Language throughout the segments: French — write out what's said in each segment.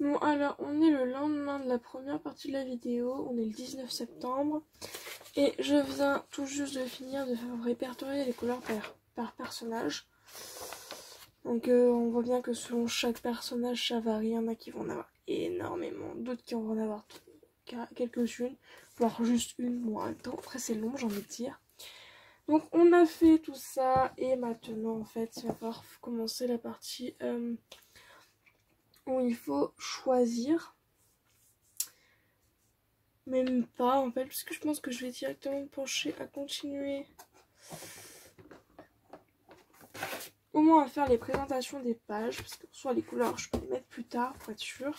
Bon alors on est le lendemain de la première partie de la vidéo, on est le 19 septembre et je viens tout juste de finir de répertorier les couleurs par, personnage. Donc euh, on voit bien que selon chaque personnage ça varie, il y en a qui vont en avoir énormément, d'autres qui vont en avoir quelques-unes, voire juste une, moi un temps. Après c'est long j'ai envie de dire. Donc on a fait tout ça et maintenant en fait il va falloir commencer la partie euh, où il faut choisir. Même pas en fait parce je pense que je vais directement me pencher à continuer au moins à faire les présentations des pages parce que soit les couleurs je peux les mettre plus tard pour être sûr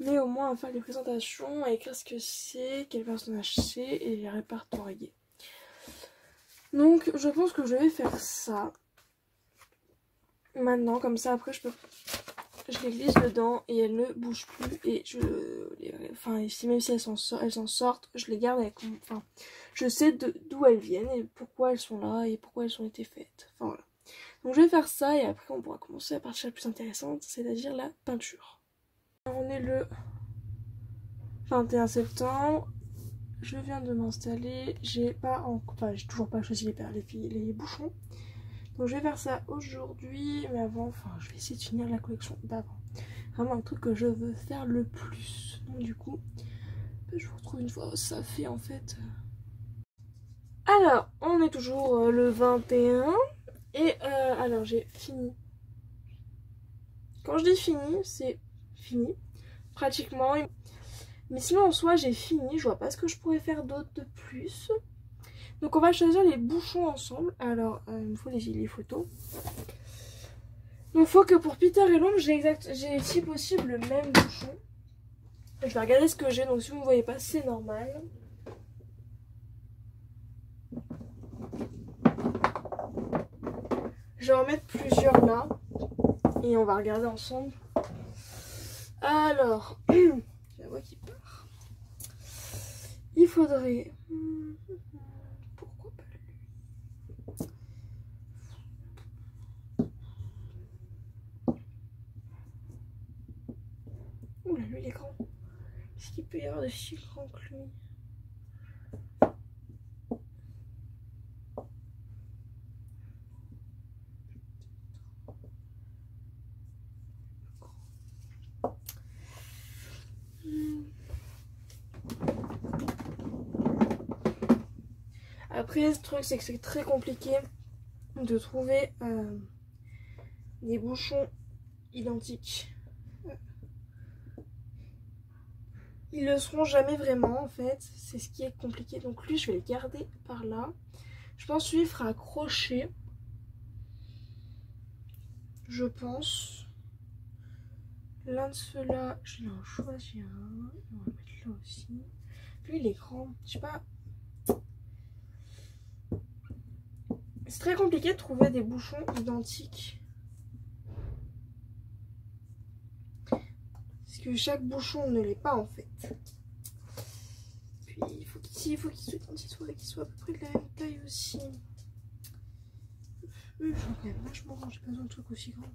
mais au moins à faire les présentations à écrire ce que c'est quel personnage c'est et les répertorier donc je pense que je vais faire ça. Maintenant, comme ça après je peux. Je les glisse dedans et elles ne bougent plus. Et je Enfin, même si elles s'en sortent, je les garde avec. Enfin, je sais d'où elles viennent et pourquoi elles sont là et pourquoi elles ont été faites. Voilà. Donc je vais faire ça et après on pourra commencer la partie la plus intéressante, c'est-à-dire la peinture. on est le 21 septembre je viens de m'installer, j'ai pas j'ai toujours pas choisi les, les, bouchons. Donc je vais faire ça aujourd'hui, mais avant, enfin je vais essayer de finir la collection d'avant. Vraiment un truc que je veux faire le plus. Donc du coup, je vous retrouve une fois ça fait en fait. Alors, on est toujours euh, le 21. Et euh, alors j'ai fini. Quand je dis fini, c'est fini. Pratiquement. Mais sinon en soi j'ai fini, je vois pas ce que je pourrais faire d'autre de plus. Donc on va choisir les bouchons ensemble. Alors euh, il me faut les, photos. Donc faut que pour Peter et l'ombre j'ai si possible le même bouchon. Je vais regarder ce que j'ai, donc si vous ne voyez pas c'est normal. Je vais en mettre plusieurs là. Et on va regarder ensemble. Alors, il faudrait... Pourquoi pas lui? Oula, lui il est grand. Est-ce qu'il peut y avoir de si grand que lui Après, ce truc, c'est que c'est très compliqué de trouver euh, des bouchons identiques. Ils le seront jamais vraiment, en fait. C'est ce qui est compliqué. Donc lui, je vais le garder par là. Je pense que lui fera accrocher. Je pense. L'un de ceux-là, je vais en choisir un. On va mettre là aussi. Lui, il est grand. Je sais pas. C'est très compliqué de trouver des bouchons identiques. Parce que chaque bouchon ne l'est pas en fait. Puis il faut qu'il qu'il soit, qu'il soit à peu près de la même taille aussi. Eux, j'en ai vachement j'ai pas besoin de trucs aussi grands.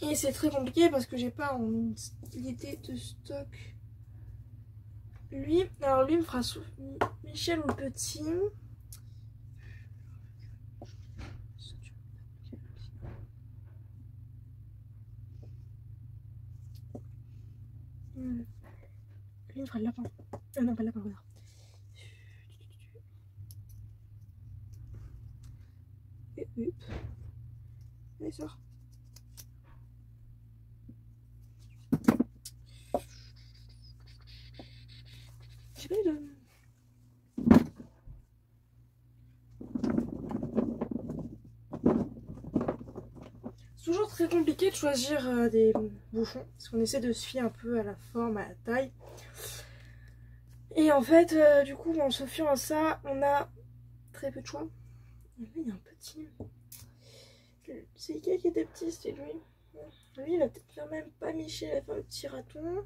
Et c'est très compliqué parce que j'ai pas en était de stock. Lui, alors lui me fera Michel ou petit. Lui me fera le lapin. Ah non, pas le lapin, regarde. Et hop. Allez, sort. C'est toujours très compliqué de choisir euh, des bouchons parce qu'on essaie de se fier un peu à la forme, à la taille. Et en fait, euh, du coup, en se fiant à ça, on a très peu de choix. il y a un petit. C'est qui qui était petit C'était lui. Lui, il a peut-être même pas Michel, a fait un petit raton.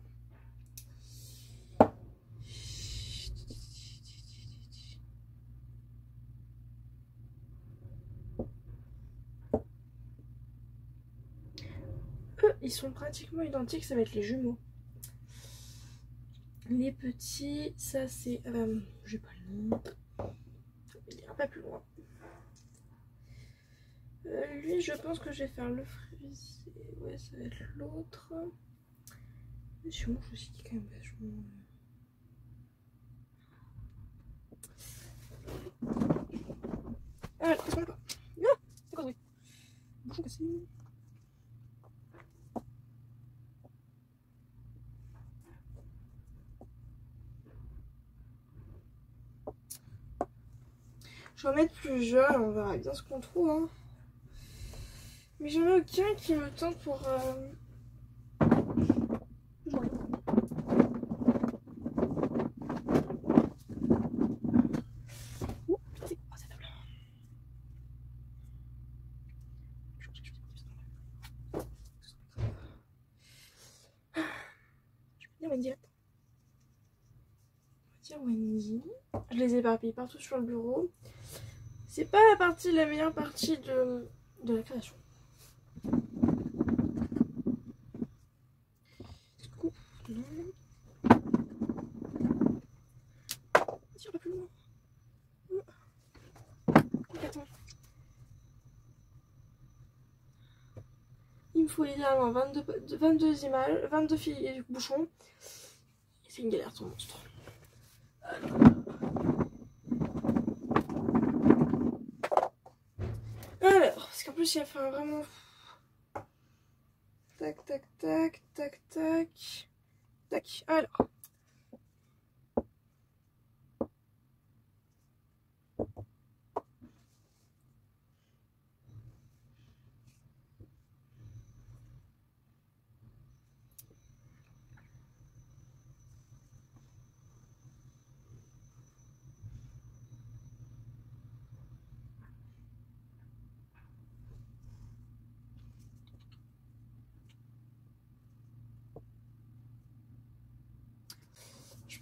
Ils sont pratiquement identiques, ça va être les jumeaux. Les petits, ça c'est... Euh, J'ai pas le nom. Un peu plus loin. Euh, lui, je pense que je vais faire le frisé. Ouais, ça va être l'autre. Je mange aussi qui est quand même vachement... Ah, qu'on pas Ah, c'est quoi ce bruit? Je vais mettre plus jeune, on verra bien ce qu'on trouve. Hein. Mais j'en ai aucun qui me tente pour... Euh... dire Wendy. Je les éparpille partout sur le bureau. C'est pas la partie, la meilleure partie de, de la création. Attends. Il me faut idéalement 22, 22 images, 22 filles bouchons. C'est une galère ton monstre. Alors, parce qu'en plus il a fait vraiment... Tac, tac, tac, tac, tac. Tac, alors.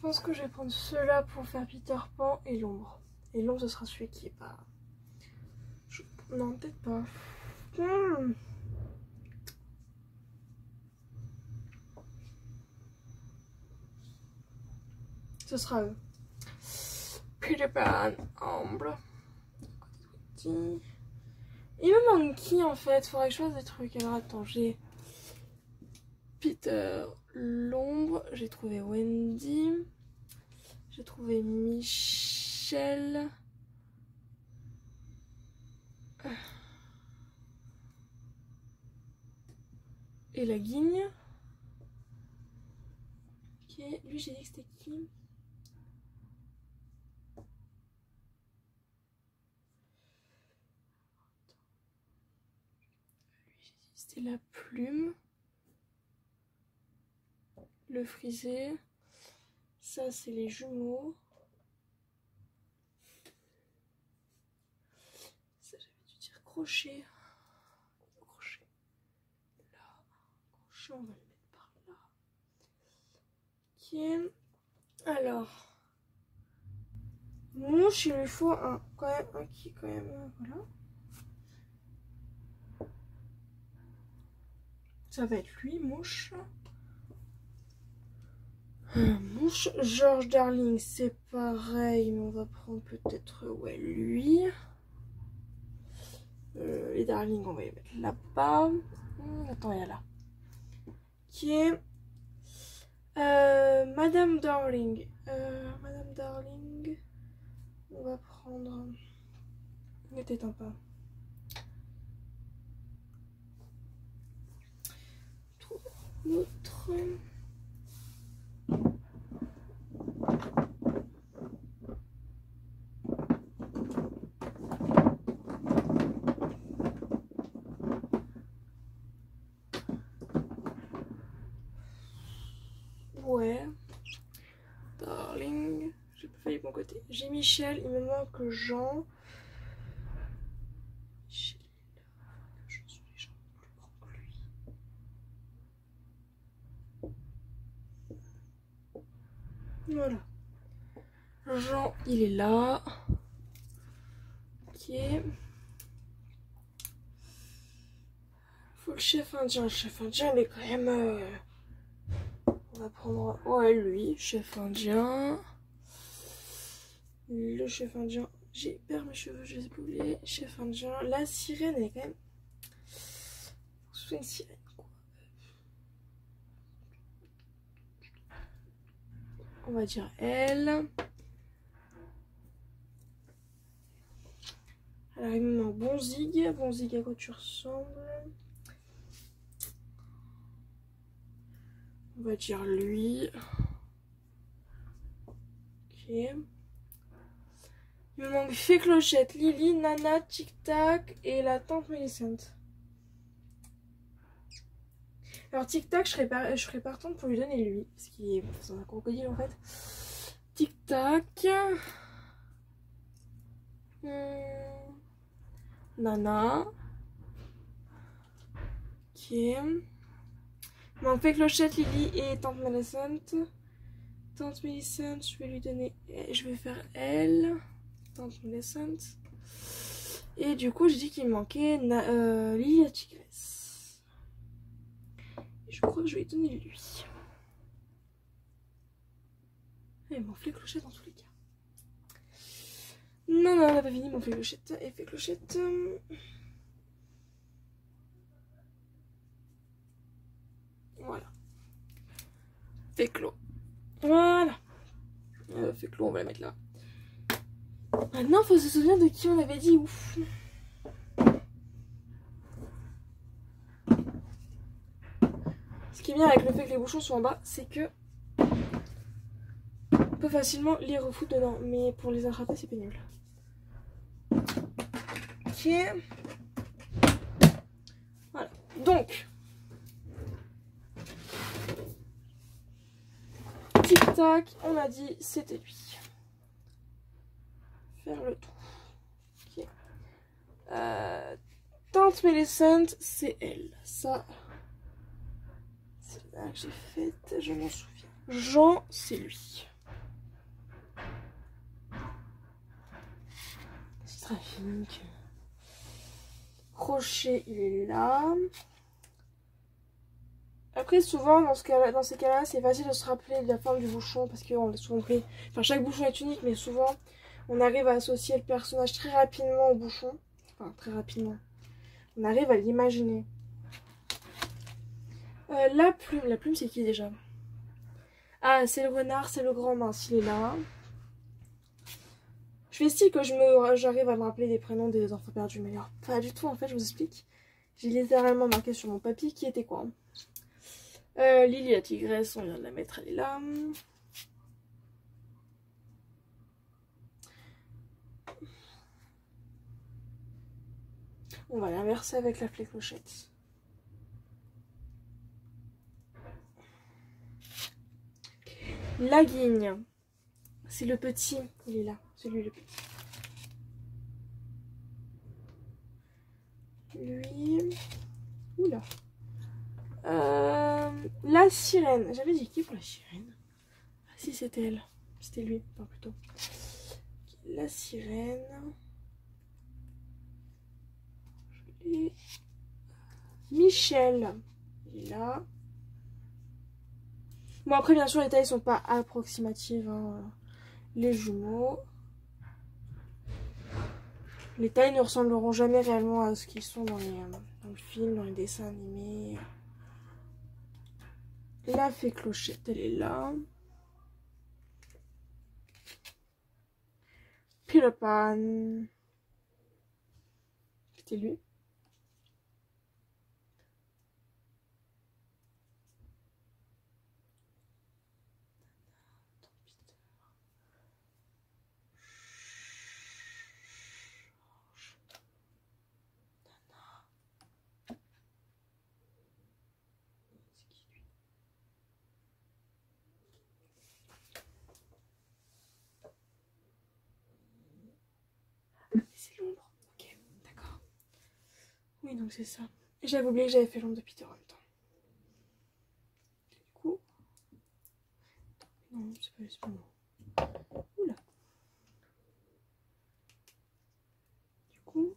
Pense que je vais prendre ceux-là pour faire Peter Pan et l'ombre. Et l'ombre, ce sera celui qui est pas... Je- Non, peut-être pas. Hmm. Ce sera eux. Peter Pan, ombre. Il me manque qui en fait? Faudrait que je fasse des trucs. Alors attends, j'ai Peter, l'ombre, j'ai trouvé Wendy, j'ai trouvé Michel. Et la guigne. Ok, lui j'ai dit que c'était qui? Lui j'ai dit c'était la plume le frisé. Ça, c'est les jumeaux. Ça, j'avais dû dire crochet. Crochet. Là. Crochet, on va le mettre par là. Ok. Alors. Mouche, il lui faut un, quand même, un qui, quand même, euh, voilà. Ça va être lui, mouche. Mouche, George Darling, c'est pareil, mais on va prendre peut-être, ouais, lui. Euh, les Darling, on va les mettre là-bas. Hum, attends, il y a là. Qui est euh, Madame Darling. Euh, Madame Darling, on va prendre. Ne t'éteins pas. Notre. Ouais. Darling. J'ai pas failli de mon côté. J'ai Michel, il me manque Jean. Michel, je suis les gens plus que lui. Voilà. Jean, il est là. Ok. Faut le chef indien. Le chef indien, il est quand même... euh, On va prendre... Ouais, lui, chef indien. Le chef indien. J'ai perdu mes cheveux, je les ai. Chef indien. La sirène, elle est quand même... C'est une sirène, quoi. On va dire elle. Alors, il me manque Bonzig. Bonzig, à quoi tu ressembles? On va dire lui. Ok. Me manque Fée Clochette, Lily, Nana, Tic Tac et la tante Mélissante. Alors Tic Tac, je serais, partante pour lui donner lui. Parce qu'il est un crocodile en fait. Tic Tac. Hmm. Nana. Ok. Donc, fait Clochette, Lily et Tante Mélissante. Tante Mélissante, je vais lui donner. Je vais faire elle. Et du coup, j'ai dit qu'il manquait Na- euh, Lily la tigresse. Je crois que je vais donner lui. Et mon fait Clochette dans tous les cas. Non, non, on n'a pas fini mon fait Clochette. Et fait Clochette. euh, Voilà. Fait clos. Voilà. Euh, fait clos, on va la mettre là. Maintenant, faut se souvenir de qui on avait dit ouf. Ce qui est bien avec le fait que les bouchons sont en bas, c'est que on peut facilement les refoutre dedans. Mais pour les attraper, c'est pénible. Ok. Voilà. Donc, Tic tac, on a dit c'était lui. Le trou. Ok. Euh, Tante Mélissante, c'est elle. Ça, c'est là que j'ai faite, je m'en souviens. Jean, c'est lui. Trafic. Rocher, il est là. Après, souvent, dans, dans ces cas-là, c'est facile de se rappeler de la forme du bouchon parce qu'on l'a souvent pris. Enfin, chaque bouchon est unique, mais souvent, on arrive à associer le personnage très rapidement au bouchon. Enfin, très rapidement. On arrive à l'imaginer. Euh, la plume, la plume, c'est qui déjà? Ah, c'est le renard, c'est le grand mince, il est là. Je fais style que j'arrive à me rappeler des prénoms des enfants perdus, mais alors, pas du tout, en fait, je vous explique. J'ai littéralement marqué sur mon papier qui était quoi. Euh, Lily la tigresse, on vient de la mettre, elle est là. On va l'inverser avec la fléclochette. La guigne. C'est le petit, il est là, celui le petit. Lui. Oula. Euh, la sirène. J'avais dit qui pour la sirène? Ah si, c'était elle. C'était lui, enfin plutôt. La sirène. Michel. Il est là. Bon après bien sûr les tailles sont pas approximatives. hein. Les jumeaux. Les tailles ne ressembleront jamais réellement à ce qu'ils sont dans, les, euh, le film, dans les dessins animés. La fée clochette, elle est là. Peter Pan. C'était lui. Oui, donc c'est ça. J'avais oublié que j'avais fait l'ombre de Peter en. Du coup... Non, c'est pas, pas bon. Oula. Du coup...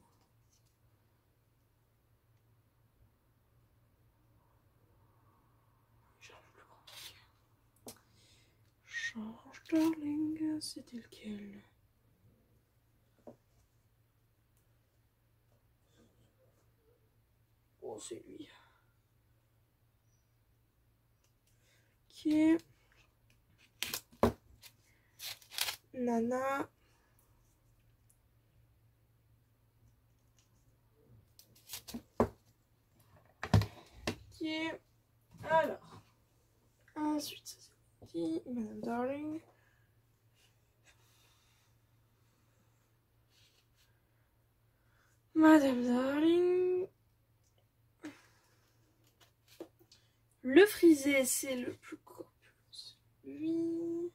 Change, darling, c'est lequel? C'est lui. Ok. Nana. Ok. Alors. Ensuite, c'est qui Madame Darling. Madame Darling. Le frisé, c'est le plus corpulent. Celui.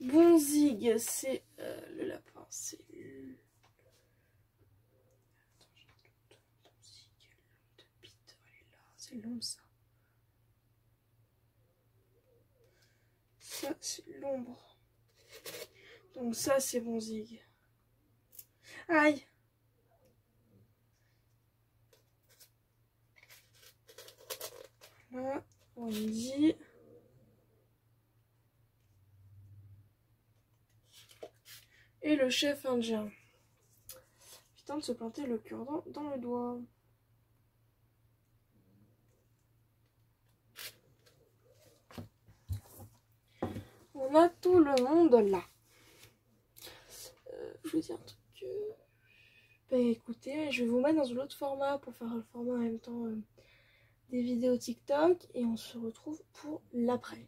Bonzig, c'est le lapin, c'est c'est ça. Ça, c'est l'ombre. Donc ça, c'est Bonzig. Aïe Voilà, Wendy. Et le chef indien. Putain de se planter le cure-dent dans le doigt. On a tout le monde là. Euh, je vous dis un truc. euh, Bah écoutez, je vais vous mettre dans un autre format pour faire le format en même temps euh, des vidéos TikTok et on se retrouve pour l'après.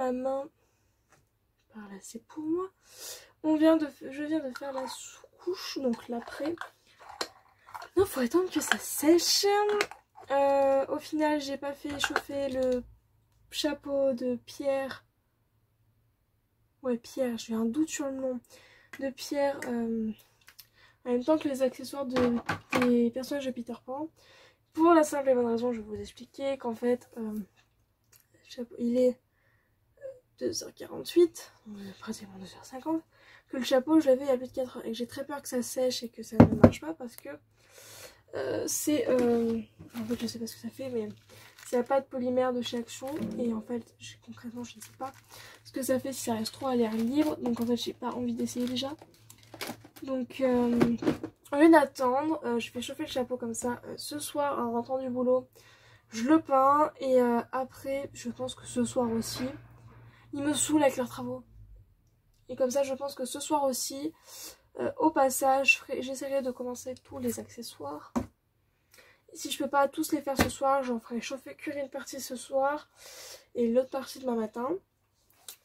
Ma main... Par là, c'est pour moi. On vient de... Je viens de faire la sous-couche, donc l'après. Non, faut attendre que ça sèche. Euh, au final, j'ai pas fait chauffer le chapeau de Pierre. Ouais, Pierre, j'ai un doute sur le nom. De Pierre, euh, en même temps que les accessoires de, des personnages de Peter Pan. Pour la simple et bonne raison, je vais vous expliquer qu'en fait, euh, il est 2h48, pratiquement 2h50, que le chapeau, je l'avais il y a plus de 4 heures et que j'ai très peur que ça sèche et que ça ne marche pas parce que euh, c'est... Euh, en fait, je sais pas ce que ça fait, mais c'est la pâte polymère de chez Action. Et en fait, concrètement, je ne sais pas ce que ça fait si ça reste trop à l'air libre. Donc en fait, j'ai pas envie d'essayer déjà. Donc, euh, au lieu d'attendre, je fais chauffer le chapeau comme ça. ce soir, en rentrant du boulot, je le peins. Et après, je pense que ce soir aussi, ils me saoulent avec leurs travaux. Et comme ça, je pense que ce soir aussi, euh, au passage, j'essaierai de commencer tous les accessoires. si je peux pas tous les faire ce soir, j'en ferai chauffer, cuire une partie ce soir et l'autre partie demain matin.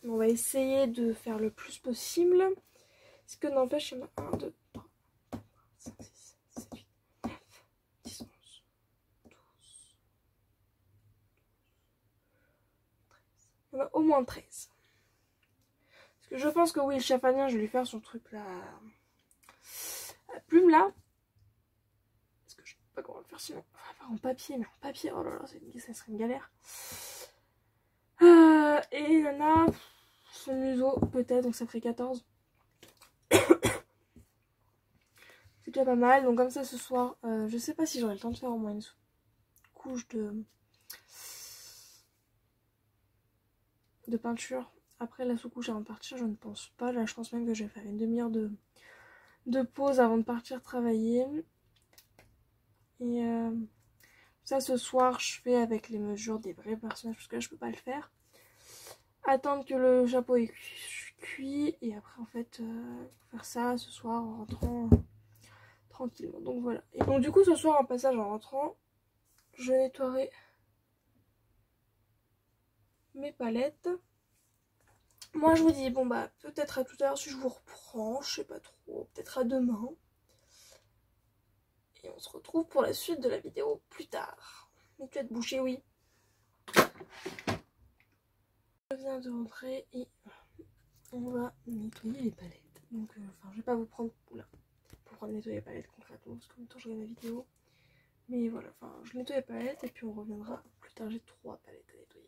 On va essayer de faire le plus possible. Ce que n'empêche, il y en a 1, 2, 3, 5, 6, 13. Il y en a au moins 13. Parce que je pense que oui, le chafanien, je vais lui faire son truc là plume là. Parce que je sais pas comment le faire sinon. Enfin, en papier, mais en papier, oh là là, ça serait une galère. Euh, et il y en a son museau peut-être, donc ça ferait 14. C'est déjà pas mal. Donc comme ça ce soir, euh, je sais pas si j'aurai le temps de faire au moins une couche de de peinture. Après la sous-couche avant de partir, je ne pense pas. Là, je pense même que je vais faire une demi-heure de de pause avant de partir travailler. Et euh, ça ce soir je fais avec les mesures des vrais personnages parce que là je peux pas le faire. Attendre que le chapeau est cuit et après en fait euh, faire ça ce soir en rentrant tranquillement. Donc voilà. Et donc du coup ce soir en passage en rentrant je nettoierai mes palettes. Moi je vous dis bon bah peut-être à tout à l'heure si je vous reprends, je sais pas trop, peut-être à demain. Et on se retrouve pour la suite de la vidéo plus tard. Mais tu vas te oui. Je viens de rentrer et on va nettoyer les palettes. Donc euh, enfin je vais pas vous prendre là pour prendre nettoyer les palettes concrètement parce que même temps je regarde la vidéo. Mais voilà, enfin je nettoie les palettes et puis on reviendra plus tard. J'ai trois palettes à nettoyer.